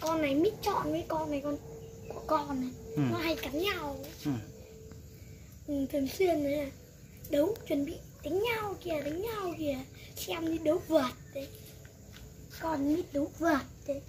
con này mít chọn với con này con của con này. Ừ. nó hay cắn nhau. Ừ. ừ, thường xuyên này à. đấu chuẩn bị đánh nhau kìa đánh nhau kìa. Xem đi đấu vật đấy. Con mít đấu vật đấy.